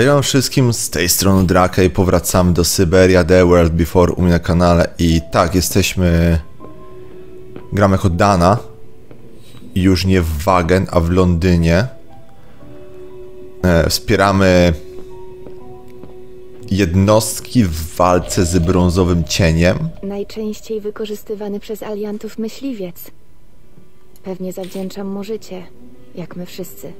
Cześć wam wszystkim, z tej strony Draka i powracamy do Syberia The World Before u mnie na kanale i tak, jesteśmy... Gramy jako Dana już nie w Wagen, a w Londynie. E, wspieramy jednostki w walce z brązowym cieniem. Najczęściej wykorzystywany przez aliantów myśliwiec. Pewnie zawdzięczam mu życie, jak my wszyscy.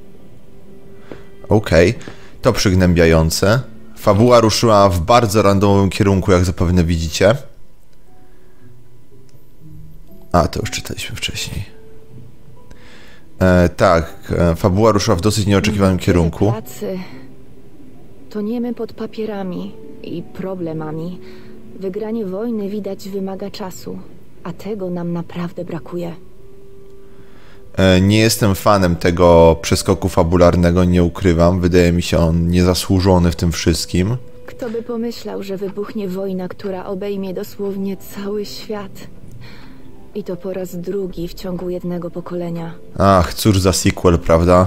Okej, to przygnębiające. Fabuła ruszyła w bardzo randomowym kierunku, jak zapewne widzicie. A, to już czytaliśmy wcześniej. E, tak, e, fabuła ruszyła w dosyć nieoczekiwanym kierunku. Pracy. Toniemy pod papierami i problemami. Wygranie wojny widać wymaga czasu, a tego nam naprawdę brakuje. E, nie jestem fanem tego przeskoku fabularnego, nie ukrywam. Wydaje mi się on niezasłużony w tym wszystkim. Kto by pomyślał, że wybuchnie wojna, która obejmie dosłownie cały świat? I to po raz drugi w ciągu jednego pokolenia. Ach, cóż za sequel, prawda?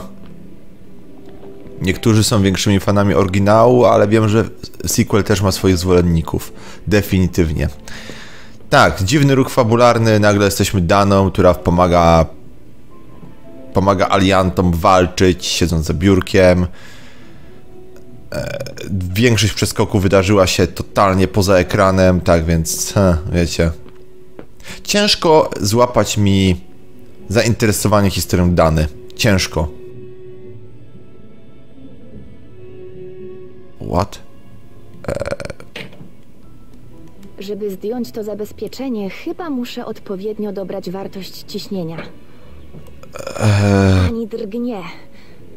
Niektórzy są większymi fanami oryginału, ale wiem, że sequel też ma swoich zwolenników. Definitywnie. Tak, dziwny ruch fabularny, nagle jesteśmy Daną, która pomaga pomaga aliantom walczyć, siedząc za biurkiem. E, Większość przeskoków wydarzyła się totalnie poza ekranem, tak więc, wiecie. Ciężko złapać mi zainteresowanie historią Dany. Ciężko. What? Żeby zdjąć to zabezpieczenie, chyba muszę odpowiednio dobrać wartość ciśnienia. Ani drgnie.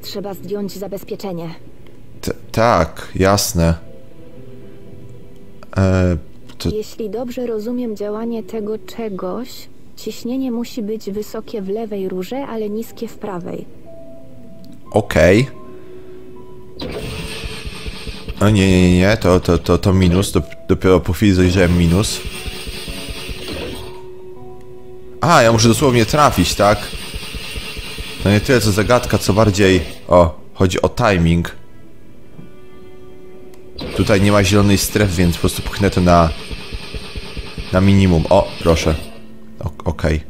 Trzeba zdjąć zabezpieczenie. T- tak, jasne. E, to, Jeśli dobrze rozumiem działanie tego czegoś, ciśnienie musi być wysokie w lewej rurze, ale niskie w prawej. Okej. O nie, nie, nie, nie, to, to, to, to minus. Dop dopiero po chwili dojrzałem minus. A, ja muszę dosłownie trafić, tak? To nie tyle co zagadka, co bardziej... O, chodzi o timing. Tutaj nie ma zielonej strefy, więc po prostu pchnę to na... Na minimum. O, proszę. Okej.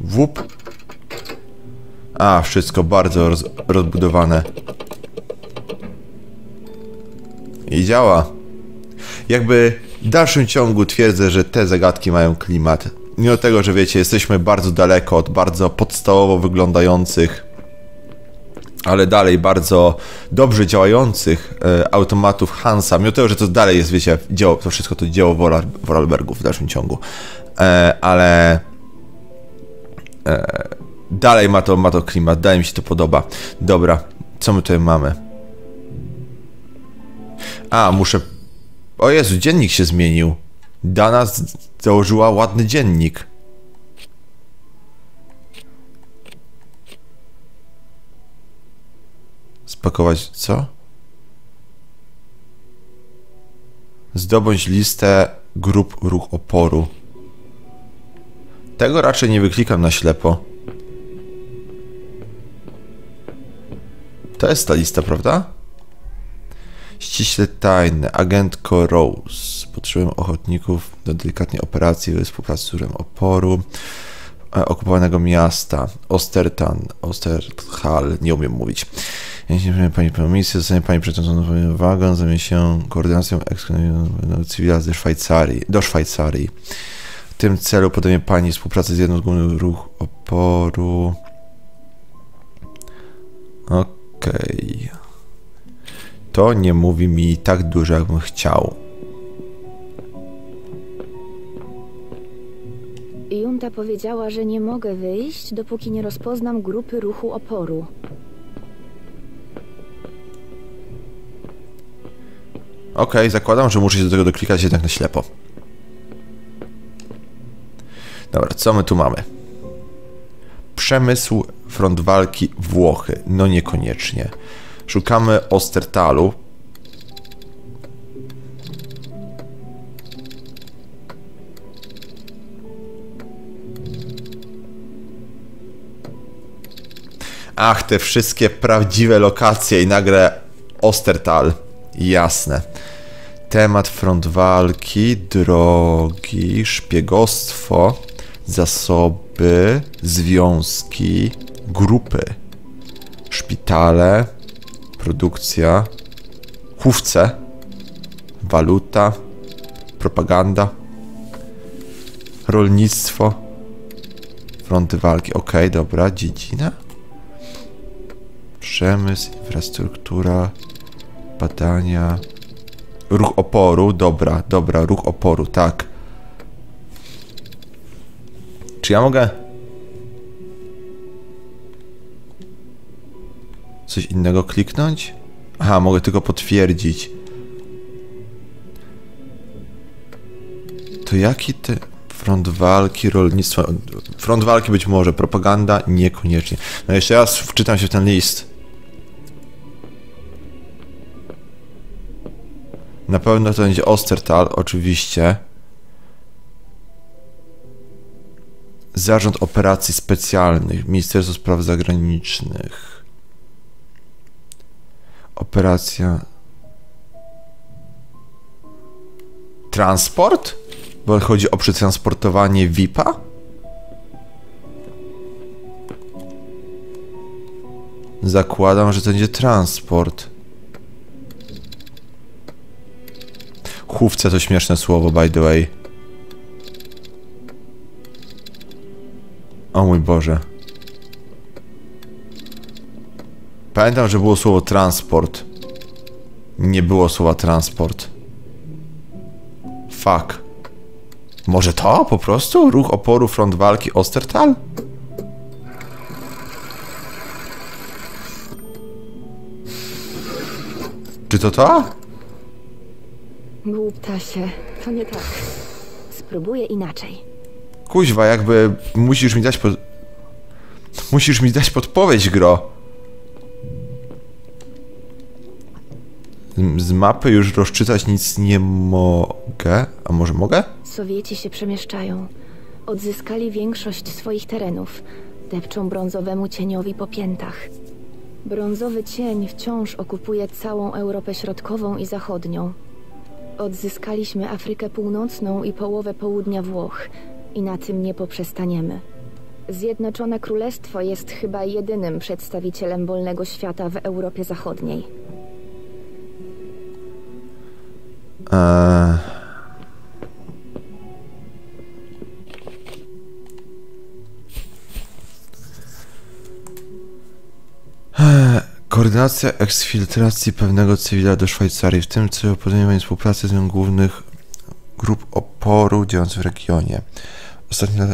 Wup. A, wszystko bardzo roz, rozbudowane. I działa. Jakby w dalszym ciągu twierdzę, że te zagadki mają klimat. Mimo tego, że wiecie, jesteśmy bardzo daleko od bardzo podstawowo wyglądających, ale dalej bardzo dobrze działających e, automatów Hansa. Mimo tego, że to dalej jest, wiecie, dzieło, to wszystko to dzieło Vorarlbergów w dalszym ciągu. E, ale Dalej ma to, ma to klimat, dalej mi się to podoba. Dobra, co my tutaj mamy? A, muszę... O Jezu, dziennik się zmienił. Dana założyła ładny dziennik. Spakować co? Zdobądź listę grup ruch oporu. Tego raczej nie wyklikam na ślepo. To jest ta lista, prawda? Ściśle tajne. Agentko Rose. Potrzebuję ochotników do delikatnej operacji we współpracy z Urem Oporu. E, Okupowanego miasta. Ostertan. Osterhal. Nie umiem mówić. Jeśli nie Pani komisję, zostanie Pani przeciążony wagon, zajmie się koordynacją cywila ze Szwajcarii, do Szwajcarii. W tym celu podejmie Pani współpracę z jedną z głównych ruch oporu. Okej. To nie mówi mi tak dużo, jakbym chciał. Junta powiedziała, że nie mogę wyjść, dopóki nie rozpoznam grupy ruchu oporu. Okej, zakładam, że muszę się do tego doklikać jednak na ślepo. Dobra, co my tu mamy? Przemysł, front walki, Włochy. No niekoniecznie. Szukamy Ostertalu. Ach, te wszystkie prawdziwe lokacje i nagle Ostertal. Jasne. Temat front walki, drogi, szpiegostwo, zasoby, związki, grupy, szpitale, produkcja, chówce, waluta, propaganda, rolnictwo, fronty walki. Ok, dobra, dziedzina. Przemysł, infrastruktura, badania, ruch oporu, dobra, dobra, ruch oporu, tak. Czy ja mogę coś innego kliknąć? Aha, mogę tylko potwierdzić. To jaki ty... Front walki, rolnictwo... Front walki być może, propaganda niekoniecznie. No jeszcze raz wczytam się w ten list. Na pewno to będzie Ostertal, oczywiście. Zarząd Operacji Specjalnych, Ministerstwo Spraw Zagranicznych. Operacja. Transport? Bo chodzi o przetransportowanie VIP-a? Zakładam, że to będzie transport. Chówce to śmieszne słowo, by the way. O mój Boże. Pamiętam, że było słowo transport. Nie było słowa transport. Fuck. Może to po prostu? Ruch oporu front walki Ostertal? Czy to to? Głuptasie, to nie tak. Spróbuję inaczej. Kuźwa, jakby musisz mi dać pod... Musisz mi dać podpowiedź, gro. Z- mapy już rozczytać nic nie mogę. A może mogę? Sowieci się przemieszczają. Odzyskali większość swoich terenów. Depczą brązowemu cieniowi po piętach. Brązowy cień wciąż okupuje całą Europę Środkową i Zachodnią. Odzyskaliśmy Afrykę Północną i połowę południa Włoch. I na tym nie poprzestaniemy. Zjednoczone Królestwo jest chyba jedynym przedstawicielem wolnego świata w Europie Zachodniej. Eee, Koordynacja eksfiltracji pewnego cywila do Szwajcarii, w tym celu podejmowanie współpracy z nią głównych grup oporu działających w regionie. Ostatnio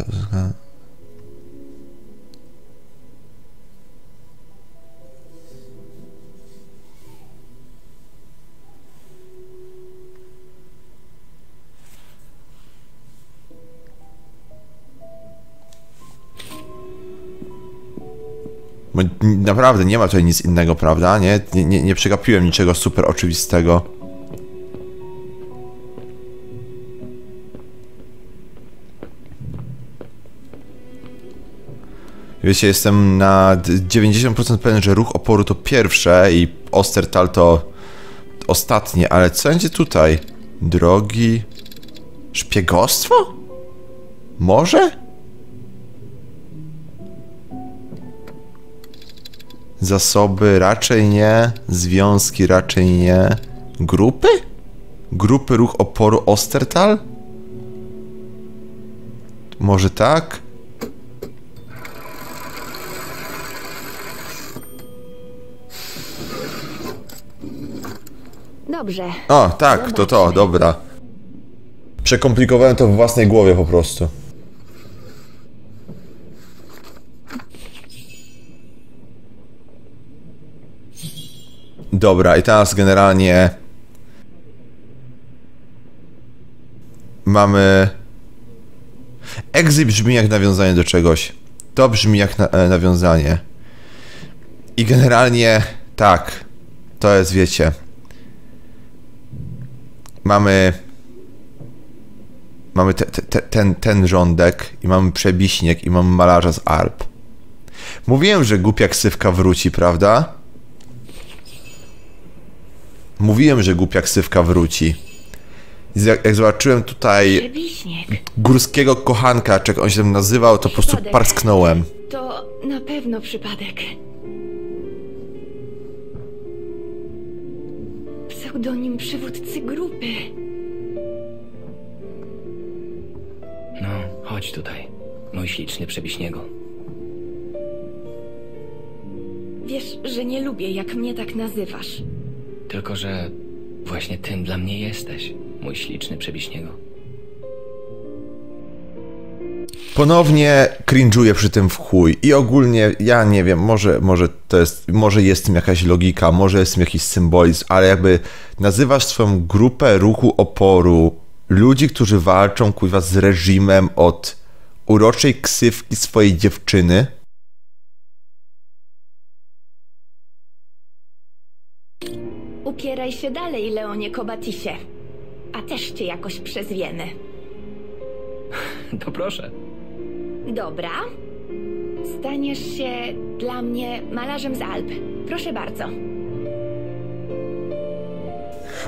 Bo naprawdę nie ma tutaj nic innego, prawda? Nie, nie, nie, nie przegapiłem niczego super oczywistego. Wiecie, jestem na d- 90% pewien, że ruch oporu to pierwsze i Ostertal to ostatnie, ale co będzie tutaj? Drogi... Szpiegostwo? Może? Zasoby raczej nie, związki raczej nie. Grupy? Grupy ruch oporu Ostertal? Może tak? Dobrze. O, tak, to to, dobra. Przekomplikowałem to w własnej głowie po prostu. Dobra, i teraz generalnie mamy. Exit brzmi jak nawiązanie do czegoś. To brzmi jak na, e, nawiązanie. I generalnie tak. To jest, wiecie. Mamy. Mamy te, te, te, ten, ten rządek, i mamy przebiśniek, i mamy malarza z Alp. Mówiłem, że głupia ksywka wróci, prawda? Mówiłem, że głupia ksywka wróci. I jak, jak zobaczyłem tutaj Przebiśnieg. górskiego kochanka, czy jak on się tam nazywał, to po prostu parsknąłem. To na pewno przypadek. Pseudonim przywódcy grupy. No, chodź tutaj, mój śliczny przebiśniego. Wiesz, że nie lubię, jak mnie tak nazywasz. Tylko, że właśnie tym dla mnie jesteś, mój śliczny przebiśniego. Ponownie cringe'uję przy tym w chuj i ogólnie, ja nie wiem, może, może to jest, może jest w tym jakaś logika, może jest w tym jakiś symbolizm, ale jakby nazywasz swoją grupę ruchu oporu ludzi, którzy walczą, kuźwa, z reżimem od uroczej ksywki swojej dziewczyny, Upieraj się dalej, Leonie Kobatisie. A też cię jakoś przezwiemy. To proszę. Dobra. Staniesz się dla mnie malarzem z Alp. Proszę bardzo.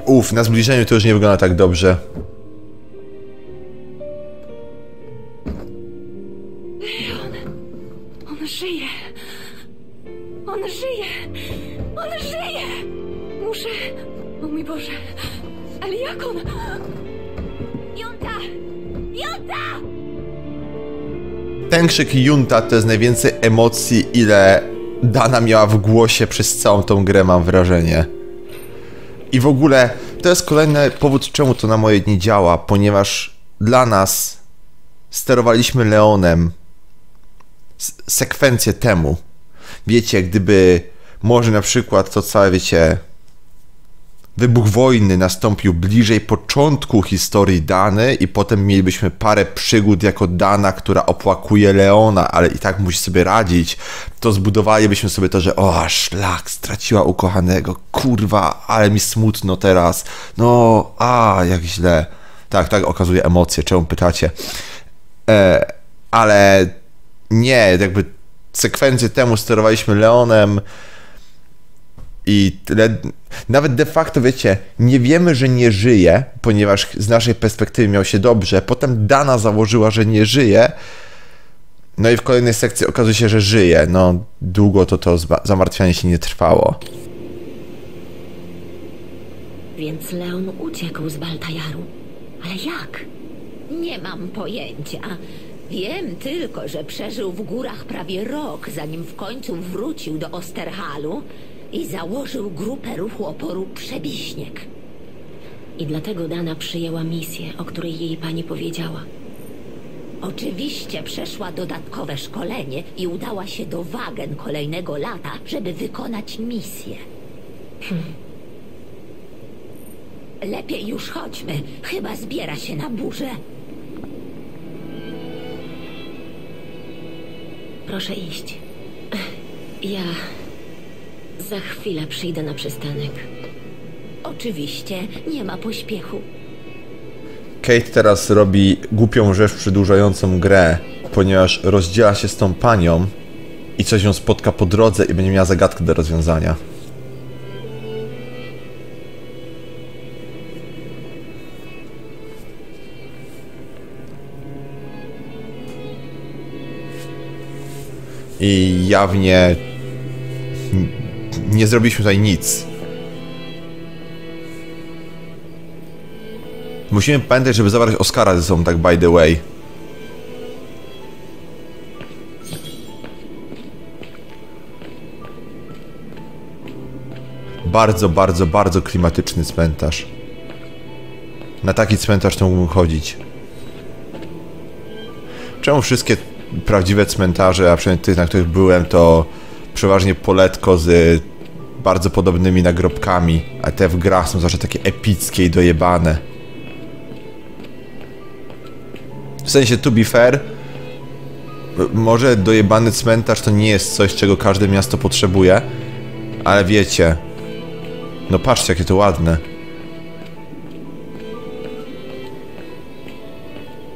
Uf, na zbliżeniu to już nie wygląda tak dobrze. Mój Boże. Ale jak on? Junta! Junta! Ten krzyk Junta to jest najwięcej emocji, ile Dana miała w głosie przez całą tą grę, mam wrażenie. I w ogóle to jest kolejny powód, czemu to na moje nie działa, ponieważ dla nas sterowaliśmy Leonem sekwencję temu. Wiecie, gdyby może na przykład to całe, wiecie, wybuch wojny nastąpił bliżej początku historii Dany i potem mielibyśmy parę przygód jako Dana, która opłakuje Leona, ale i tak musi sobie radzić, to zbudowalibyśmy sobie to, że o, szlak, straciła ukochanego, kurwa, ale mi smutno teraz, no, a, jak źle. Tak, tak okazuje emocje, czemu pytacie? E, ale nie, jakby sekwencję temu sterowaliśmy Leonem, i tyle, nawet de facto, wiecie, nie wiemy, że nie żyje, ponieważ z naszej perspektywy miał się dobrze. Potem Dana założyła, że nie żyje. No i w kolejnej sekcji okazuje się, że żyje. No, długo to to zamartwianie się nie trwało. Więc Leon uciekł z Baltajaru. Ale jak? Nie mam pojęcia. Wiem tylko, że przeżył w górach prawie rok, zanim w końcu wrócił do Osterhalu i założył grupę ruchu oporu Przebiśnieg. I dlatego Dana przyjęła misję, o której jej pani powiedziała. Oczywiście przeszła dodatkowe szkolenie i udała się do Wagen kolejnego lata, żeby wykonać misję. Lepiej już chodźmy. Chyba zbiera się na burzę. Proszę iść. Ja za chwilę przyjdę na przystanek. Oczywiście nie ma pośpiechu. Kate teraz robi głupią rzecz przedłużającą grę, ponieważ rozdziela się z tą panią i coś ją spotka po drodze i będzie miała zagadkę do rozwiązania. I jawnie nie zrobiliśmy tutaj nic. Musimy pamiętać, żeby zabrać Oscara ze sobą, tak by the way. Bardzo, bardzo, bardzo klimatyczny cmentarz. Na taki cmentarz to mógłbym chodzić. Czemu wszystkie prawdziwe cmentarze, a przynajmniej tych, na których byłem, to przeważnie poletko z bardzo podobnymi nagrobkami, a te w grach są zawsze takie epickie i dojebane. W sensie, to be fair, może dojebany cmentarz to nie jest coś, czego każde miasto potrzebuje, ale wiecie, no patrzcie, jakie to ładne.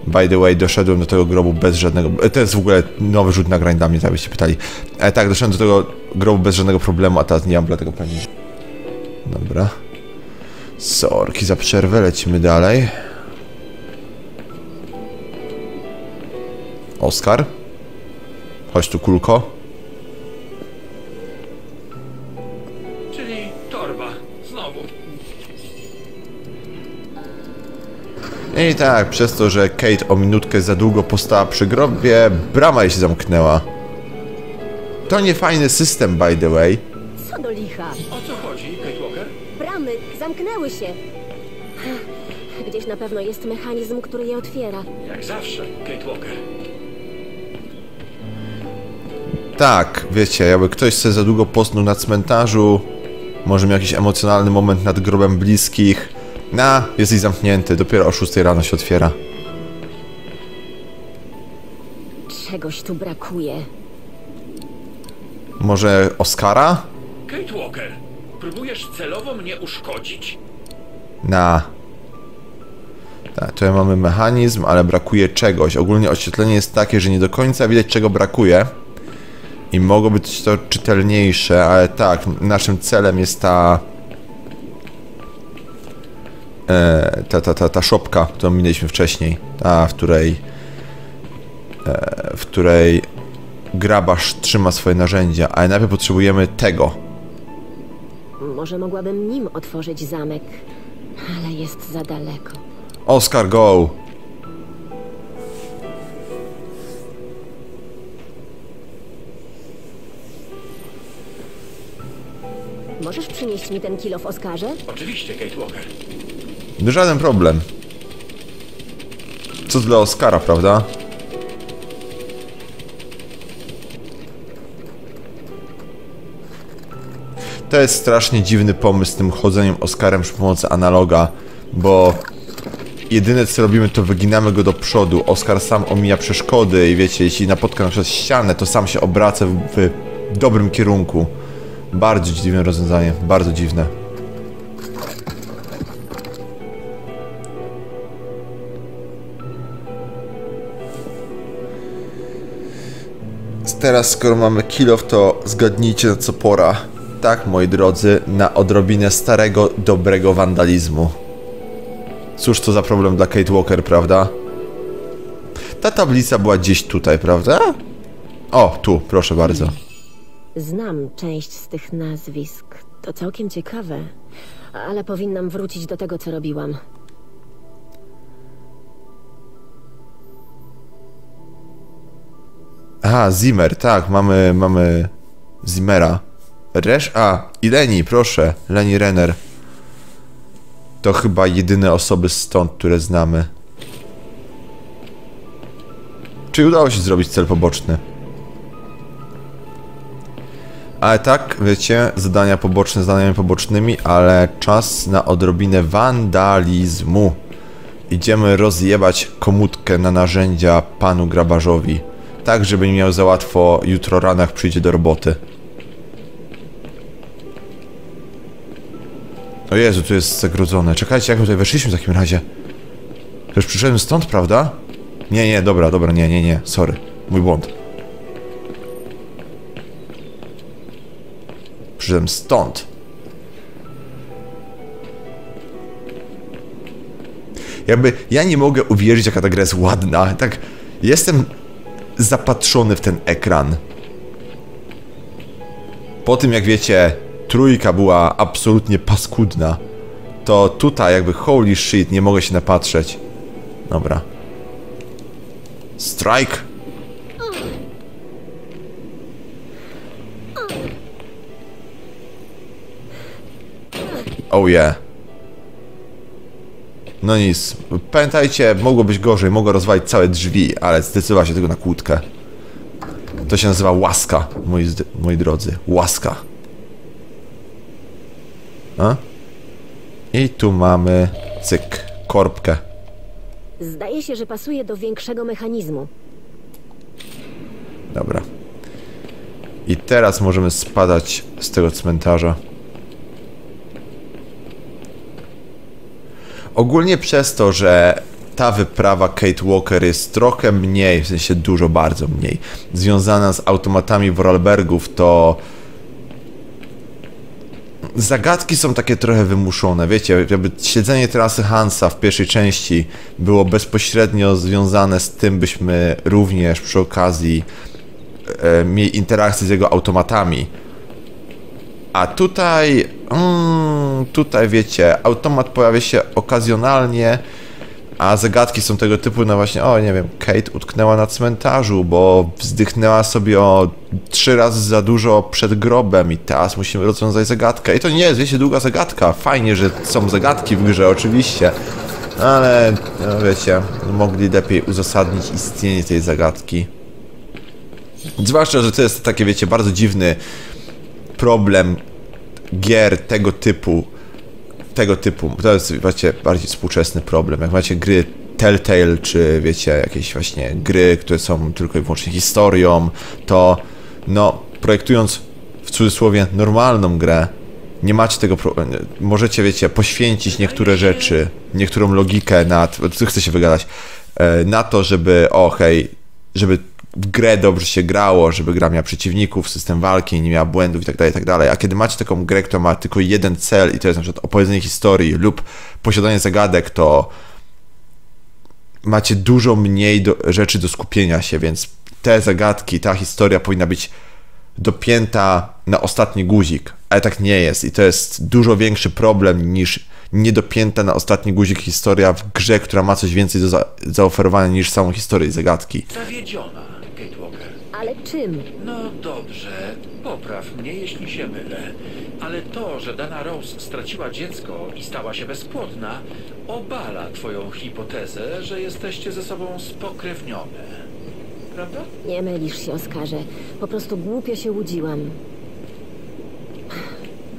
By the way, doszedłem do tego grobu bez żadnego... To jest w ogóle nowy rzut nagrań dla mnie, tak byście pytali. E, tak, doszedłem do tego grobu bez żadnego problemu, a teraz nie mam dlatego pewnie. Dobra. Sorki za przerwę, lecimy dalej. Oskar? Chodź tu, kulko. Czyli torba. Znowu. I tak, przez to, że Kate o minutkę za długo postała przy grobie, brama jej się zamknęła. To nie fajny system, by the way. Co do licha? O co chodzi, Kate Walker? Bramy zamknęły się. Gdzieś na pewno jest mechanizm, który je otwiera. Jak zawsze, Kate Walker. Tak, wiecie, jakby ktoś sobie za długo posnął na cmentarzu, może miał jakiś emocjonalny moment nad grobem bliskich. Na, jesteś zamknięty, dopiero o 6 rano się otwiera. Czegoś tu brakuje. Może Oscara? Kate Walker, próbujesz celowo mnie uszkodzić? Na. Tak, tutaj mamy mechanizm, ale brakuje czegoś. Ogólnie oświetlenie jest takie, że nie do końca widać czego brakuje. I mogło być to czytelniejsze, ale tak, naszym celem jest ta... E, ta, ta, ta, ta szopka, którą minęliśmy wcześniej. Ta, w której... E, w której grabarz trzyma swoje narzędzia, ale najpierw potrzebujemy tego. Może mogłabym nim otworzyć zamek, ale jest za daleko. Oscar, go! Możesz przynieść mi ten kilo w Oskarze? Oczywiście, Kate Walker. Żaden problem. Co dla Oscara, prawda? To jest strasznie dziwny pomysł z tym chodzeniem Oscarem przy pomocy analoga, bo jedyne co robimy to wyginamy go do przodu. Oscar sam omija przeszkody i wiecie, jeśli napotka na przykład ścianę, to sam się obraca w, w dobrym kierunku. Bardzo dziwne rozwiązanie, bardzo dziwne. Teraz, skoro mamy kilof, to zgadnijcie na co pora. Tak, moi drodzy, na odrobinę starego, dobrego wandalizmu. Cóż to za problem dla Kate Walker, prawda? Ta tablica była gdzieś tutaj, prawda? O, tu, proszę bardzo. Znam część z tych nazwisk. To całkiem ciekawe. Ale powinnam wrócić do tego, co robiłam. Aha, Zimmer, tak, mamy, mamy Zimmera. Resz, a, i Leni, proszę, Leni Renner. To chyba jedyne osoby stąd, które znamy. Czy udało się zrobić cel poboczny? Ale tak, wiecie, zadania poboczne zadaniami pobocznymi, ale czas na odrobinę wandalizmu. Idziemy rozjebać komutkę na narzędzia panu grabarzowi. Tak, żeby nie miał za łatwo jutro rano, jak przyjdzie do roboty. O Jezu, tu jest zagrodzone. Czekajcie, jak my tutaj weszliśmy w takim razie? Już przyszedłem stąd, prawda? Nie, nie, dobra, dobra, nie, nie, nie, sorry. Mój błąd. Przyszedłem stąd. Jakby, ja nie mogę uwierzyć, jaka ta gra jest ładna. Tak, jestem zapatrzony w ten ekran. Po tym, jak wiecie, trójka była absolutnie paskudna, to tutaj jakby holy shit, nie mogę się napatrzeć. Dobra. Strike! Oh yeah. No nic. Pamiętajcie, mogło być gorzej, mogło rozwalić całe drzwi, ale zdecydowała się tego na kłódkę. To się nazywa łaska, moi, moi drodzy. Łaska. A? I tu mamy cyk, korbkę. Zdaje się, że pasuje do większego mechanizmu. Dobra. I teraz możemy spadać z tego cmentarza. Ogólnie przez to, że ta wyprawa Kate Walker jest trochę mniej, w sensie dużo, bardzo mniej, związana z automatami Vorarlbergów, to zagadki są takie trochę wymuszone. Wiecie, jakby śledzenie trasy Hansa w pierwszej części było bezpośrednio związane z tym, byśmy również przy okazji e, mieli interakcję z jego automatami. A tutaj, mm, tutaj wiecie, automat pojawia się okazjonalnie, a zagadki są tego typu, no właśnie, o nie wiem, Kate utknęła na cmentarzu, bo wzdychnęła sobie o trzy razy za dużo przed grobem i teraz musimy rozwiązać zagadkę. I to nie jest, wiecie, długa zagadka. Fajnie, że są zagadki w grze, oczywiście. Ale, no wiecie, mogli lepiej uzasadnić istnienie tej zagadki. Zwłaszcza, że to jest takie, wiecie, bardzo dziwny problem gier tego typu, tego typu, to jest właśnie bardziej współczesny problem. Jak macie gry Telltale, czy wiecie, jakieś właśnie gry, które są tylko i wyłącznie historią, to no, projektując w cudzysłowie normalną grę, nie macie tego problemu. Możecie, wiecie, poświęcić niektóre rzeczy, niektórą logikę na. Co chcę się wygadać? e, Na to, żeby, o hej, żeby w grę dobrze się grało, żeby gra miała przeciwników, system walki, nie miała błędów itd., itd. A kiedy macie taką grę, która ma tylko jeden cel i to jest na przykład opowiedzenie historii lub posiadanie zagadek, to macie dużo mniej do, rzeczy do skupienia się, więc te zagadki, ta historia powinna być dopięta na ostatni guzik, ale tak nie jest i to jest dużo większy problem niż niedopięta na ostatni guzik historia w grze, która ma coś więcej do za zaoferowania niż samą historię zagadki. Zawiedziona. Ale czym? No dobrze, popraw mnie, jeśli się mylę. Ale to, że Dana Rose straciła dziecko i stała się bezpłodna, obala twoją hipotezę, że jesteście ze sobą spokrewnione. Prawda? Nie mylisz się, Oskarze. Po prostu głupio się łudziłam.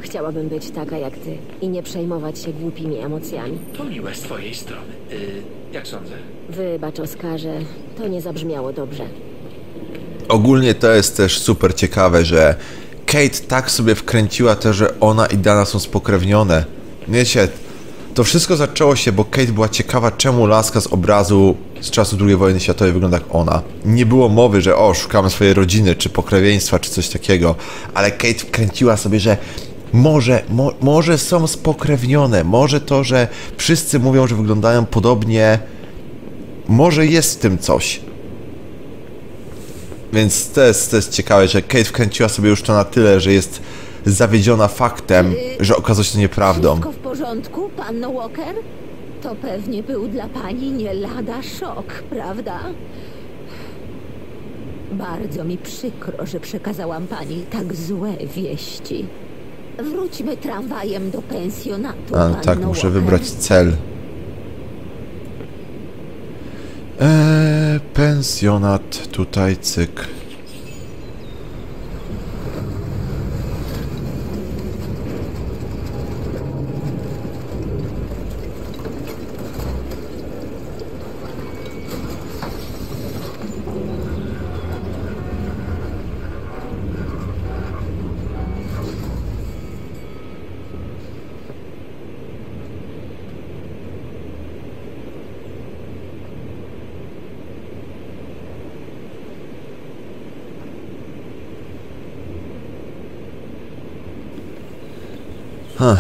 Chciałabym być taka jak ty i nie przejmować się głupimi emocjami. To miłe z twojej strony. Y, jak sądzę? Wybacz, Oskarze, to nie zabrzmiało dobrze. Ogólnie to jest też super ciekawe, że Kate tak sobie wkręciła to, że ona i Dana są spokrewnione. Wiecie, to wszystko zaczęło się, bo Kate była ciekawa, czemu laska z obrazu z czasu II wojny światowej wygląda jak ona. Nie było mowy, że o, szukamy swojej rodziny, czy pokrewieństwa, czy coś takiego, ale Kate wkręciła sobie, że może, mo, może są spokrewnione, może to, że wszyscy mówią, że wyglądają podobnie, może jest w tym coś. Więc to jest, to jest ciekawe, że Kate wkręciła sobie już to na tyle, że jest zawiedziona faktem, że okazało się to nieprawdą. Wszystko w porządku, panno Walker? To pewnie był dla pani nie lada szok, prawda? Bardzo mi przykro, że przekazałam pani tak złe wieści. Wróćmy tramwajem do pensjonatu, A, tak, muszę Walker. wybrać cel. Pensjonat, tutaj cyk.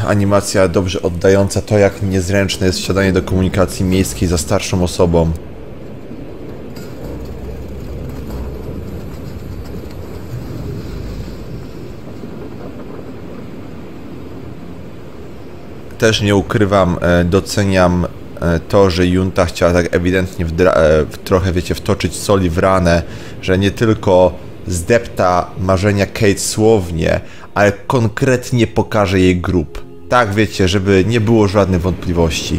Animacja dobrze oddająca to, jak niezręczne jest wsiadanie do komunikacji miejskiej za starszą osobą. Też nie ukrywam, e, doceniam e, to, że Junta chciała tak ewidentnie e, trochę, wiecie, wtoczyć soli w ranę, że nie tylko zdepta marzenia Kate słownie, ale konkretnie pokaże jej grób. Tak, wiecie, żeby nie było żadnych wątpliwości.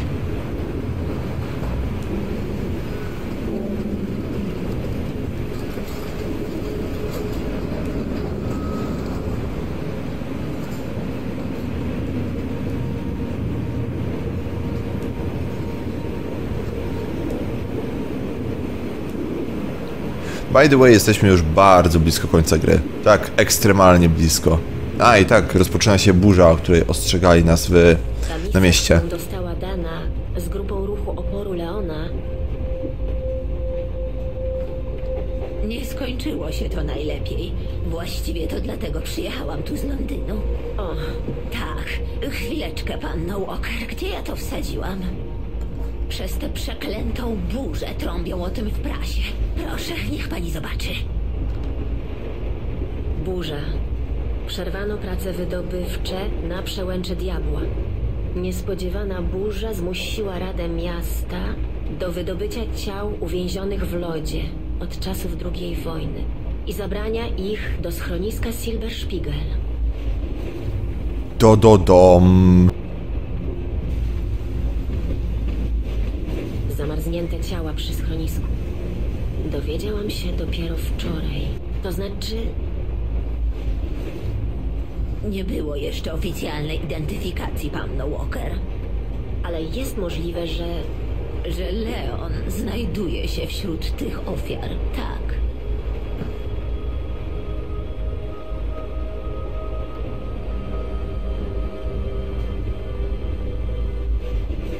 By the way, jesteśmy już bardzo blisko końca gry. Tak, ekstremalnie blisko. A i tak, rozpoczyna się burza, o której ostrzegali nas w, na mieście. dostała Dana z grupą ruchu oporu Leona. Nie skończyło się to najlepiej. Właściwie to dlatego przyjechałam tu z Londynu. O, tak. Chwileczkę, panno Walker. Gdzie ja to wsadziłam? Przez tę przeklętą burzę trąbią o tym w prasie. Proszę, niech pani zobaczy. Przerwano prace wydobywcze na przełęczy Diabła. Niespodziewana burza zmusiła Radę Miasta do wydobycia ciał uwięzionych w lodzie od czasów II wojny i zabrania ich do schroniska Silberspiegel. Do, do, dom. Zamarznięte ciała przy schronisku. Dowiedziałam się dopiero wczoraj. To znaczy, Nie było jeszcze oficjalnej identyfikacji, panno Walker. ale jest możliwe, że Że Leon znajduje się wśród tych ofiar. Tak.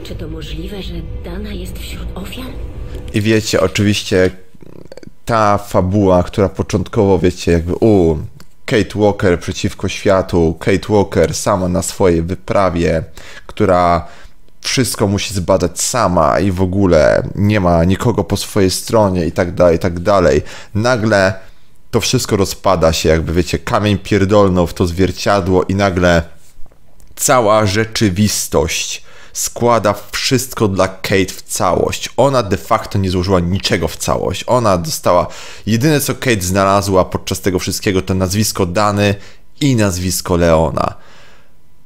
Czy to możliwe, że Dana jest wśród ofiar? I wiecie, oczywiście ta fabuła, która początkowo, wiecie, jakby u Kate Walker przeciwko światu, Kate Walker sama na swojej wyprawie, która wszystko musi zbadać sama i w ogóle nie ma nikogo po swojej stronie i tak dalej, i tak dalej. Nagle to wszystko rozpada się, jakby wiecie, kamień pierdolnął w to zwierciadło i nagle cała rzeczywistość składa wszystko dla Kate w całość. Ona de facto nie złożyła niczego w całość. Ona dostała jedyne co Kate znalazła podczas tego wszystkiego to nazwisko Dany i nazwisko Leona.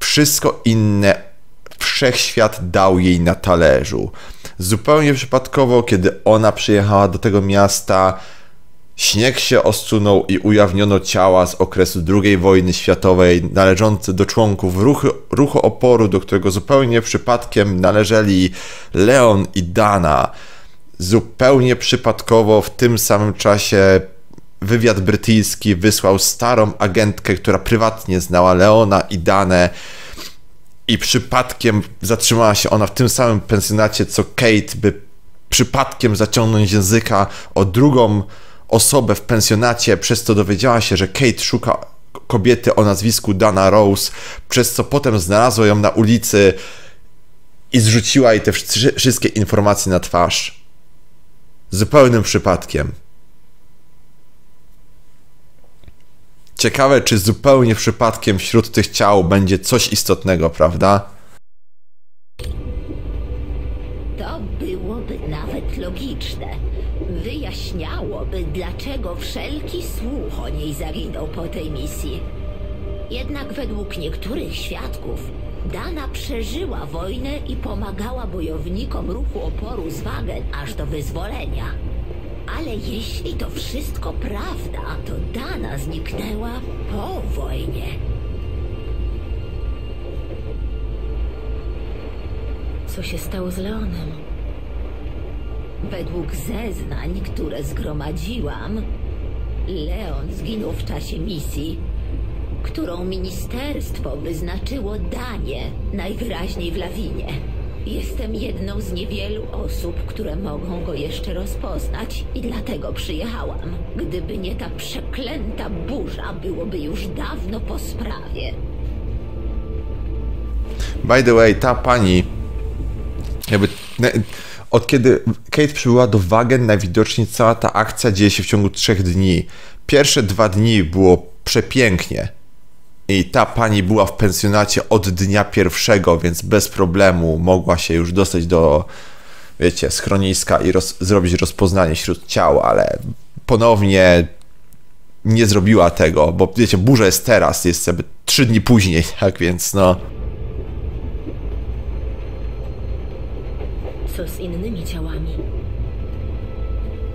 Wszystko inne wszechświat dał jej na talerzu. Zupełnie przypadkowo, kiedy ona przyjechała do tego miasta, Śnieg się osunął i ujawniono ciała z okresu II wojny światowej należące do członków ruchu, ruchu oporu, do którego zupełnie przypadkiem należeli Leon i Dana. Zupełnie przypadkowo w tym samym czasie wywiad brytyjski wysłał starą agentkę, która prywatnie znała Leona i Danę i przypadkiem zatrzymała się ona w tym samym pensjonacie co Kate, by przypadkiem zaciągnąć języka o drugą osobę w pensjonacie, przez co dowiedziała się, że Kate szuka kobiety o nazwisku Dana Rose, przez co potem znalazła ją na ulicy i zrzuciła jej te wszy- wszystkie informacje na twarz. Zupełnym przypadkiem. Ciekawe, czy zupełnie przypadkiem wśród tych ciał będzie coś istotnego, prawda? Dlaczego wszelki słuch o niej zaginął po tej misji. Jednak według niektórych świadków Dana przeżyła wojnę i pomagała bojownikom ruchu oporu z Wagen aż do wyzwolenia. Ale jeśli to wszystko prawda, to Dana zniknęła po wojnie. Co się stało z Leonem? Według zeznań, które zgromadziłam, Leon zginął w czasie misji, którą ministerstwo wyznaczyło Danie, najwyraźniej w lawinie. Jestem jedną z niewielu osób, które mogą go jeszcze rozpoznać i dlatego przyjechałam. Gdyby nie ta przeklęta burza, byłoby już dawno po sprawie. By the way, ta pani, od kiedy Kate przybyła do Wagen, najwidoczniej cała ta akcja dzieje się w ciągu trzech dni. Pierwsze dwa dni było przepięknie. I ta pani była w pensjonacie od dnia pierwszego, więc bez problemu mogła się już dostać do, wiecie, schroniska i roz- zrobić rozpoznanie wśród ciał, ale ponownie nie zrobiła tego, bo wiecie, burza jest teraz, jest jakby trzy dni później, tak więc no. Co z innymi ciałami?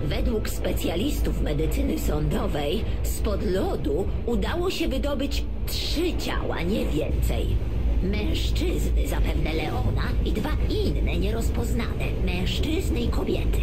Według specjalistów medycyny sądowej, spod lodu udało się wydobyć trzy ciała, nie więcej. Mężczyzny, zapewne Leona, i dwa inne nierozpoznane, mężczyzny i kobiety.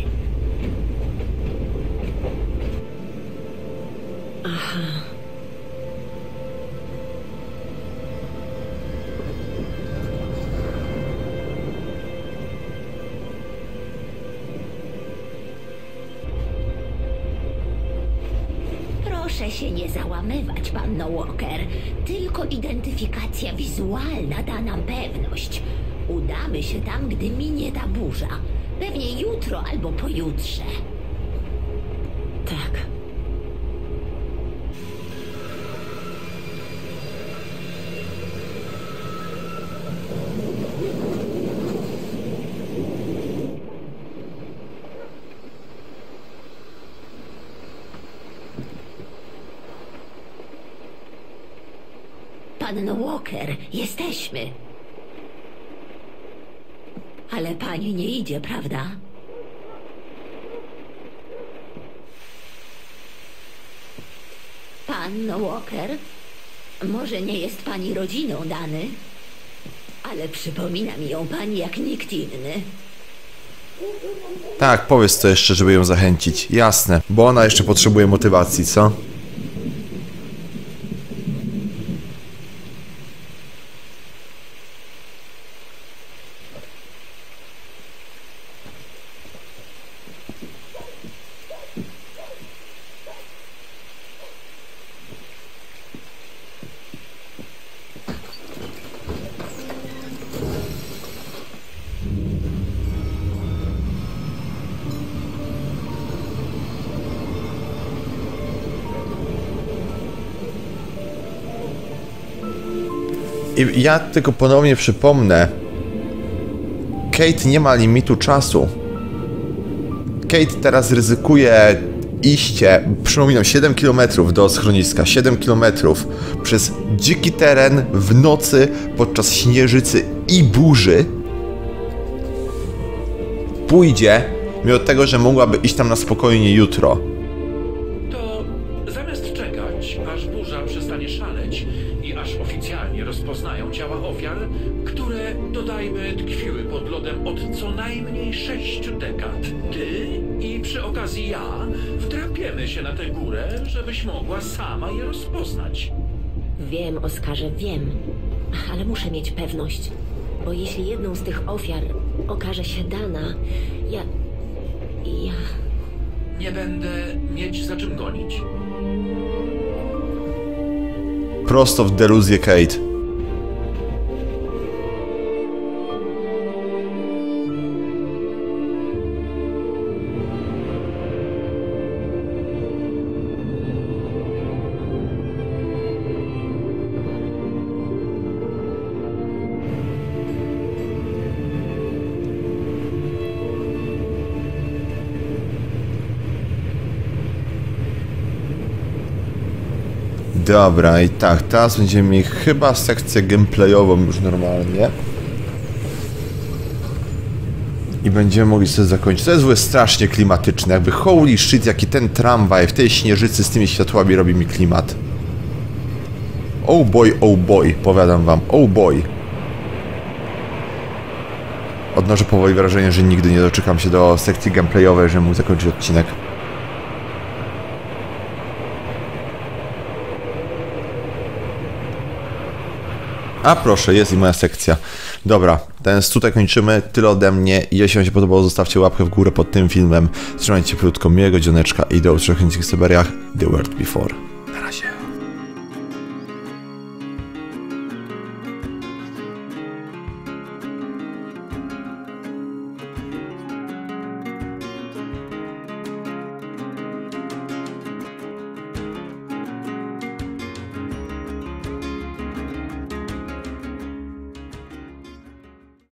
Proszę się nie załamywać, panno Walker. Tylko identyfikacja wizualna da nam pewność. Udamy się tam, gdy minie ta burza. Pewnie jutro albo pojutrze. Tak. Panno Walker, jesteśmy. Ale pani nie idzie, prawda? Panno Walker, może nie jest pani rodziną Dany, ale przypomina mi ją pani jak nikt inny. Tak, powiedz to jeszcze, żeby ją zachęcić. Jasne, bo ona jeszcze potrzebuje motywacji, co? Ja tylko ponownie przypomnę. Kate nie ma limitu czasu. Kate teraz ryzykuje iście, przypominam, 7 km do schroniska, 7 km przez dziki teren w nocy podczas śnieżycy i burzy. Pójdzie, mimo tego, że mogłaby iść tam na spokojnie jutro. Czekać, aż burza przestanie szaleć i aż oficjalnie rozpoznają ciała ofiar, które, dodajmy, tkwiły pod lodem od co najmniej sześciu dekad, ty i przy okazji ja wdrapiemy się na tę górę, żebyś mogła sama je rozpoznać. Wiem, Oskarze, wiem. Ale muszę mieć pewność. Bo jeśli jedną z tych ofiar okaże się Dana, ja. Ja. Nie będę mieć za czym gonić. Prosto w deluzję Kate. Dobra, i tak, teraz będziemy mieli chyba sekcję gameplayową już normalnie. I będziemy mogli sobie zakończyć. To jest w strasznie klimatyczne, jakby holy shit, jaki ten tramwaj w tej śnieżycy z tymi światłami robi mi klimat. Oh boy, oh boy, powiadam wam, oh boy. Odnoszę powoli wrażenie, że nigdy nie doczekam się do sekcji gameplayowej, żeby mógł zakończyć odcinek. A proszę, jest i moja sekcja. Dobra, więc tutaj kończymy. Tyle ode mnie. Jeśli Wam się podobało, zostawcie łapkę w górę pod tym filmem. Trzymajcie krótko, miłego dzioneczka i do usłyszenia w Syberiach The World Before.